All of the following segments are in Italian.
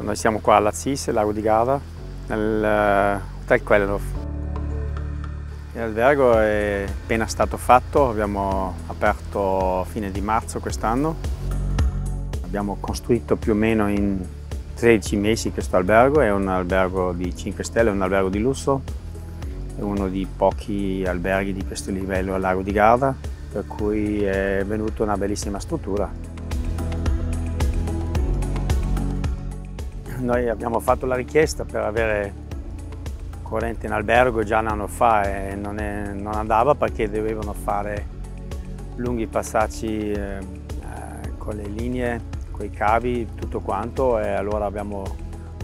Noi siamo qua alla Zis, Lago di Garda, nel Hotel Quellenhof. L'albergo è appena stato fatto, abbiamo aperto a fine di marzo quest'anno. Abbiamo costruito più o meno in 13 mesi questo albergo, è un albergo di 5 stelle, è un albergo di lusso, è uno dei pochi alberghi di questo livello al Lago di Garda, per cui è venuta una bellissima struttura. Noi abbiamo fatto la richiesta per avere corrente in albergo già un anno fa e non, è, non andava perché dovevano fare lunghi passaggi eh, con le linee, con i cavi, tutto quanto e allora abbiamo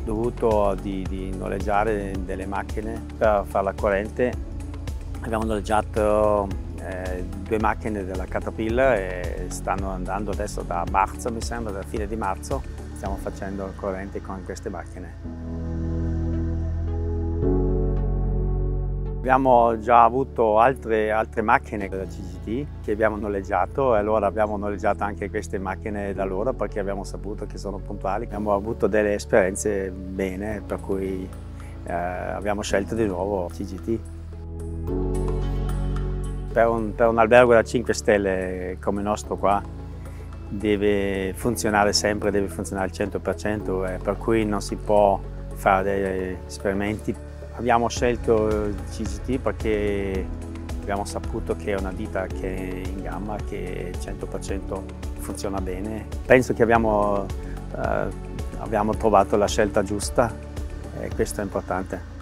dovuto di, di noleggiare delle macchine per fare la corrente. Abbiamo noleggiato eh, due macchine della Caterpillar e stanno andando adesso da marzo, mi sembra, da fine di marzo stiamo facendo corrente con queste macchine. Abbiamo già avuto altre, altre macchine della CGT che abbiamo noleggiato e allora abbiamo noleggiato anche queste macchine da loro perché abbiamo saputo che sono puntuali. Abbiamo avuto delle esperienze bene per cui eh, abbiamo scelto di nuovo CGT. Per un, per un albergo da 5 stelle come il nostro qua deve funzionare sempre, deve funzionare al 100%, eh, per cui non si può fare degli esperimenti. Abbiamo scelto il CGT perché abbiamo saputo che è una ditta che è in gamma, che 100% funziona bene. Penso che abbiamo, eh, abbiamo trovato la scelta giusta e questo è importante.